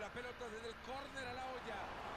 La pelota desde el córner a la olla.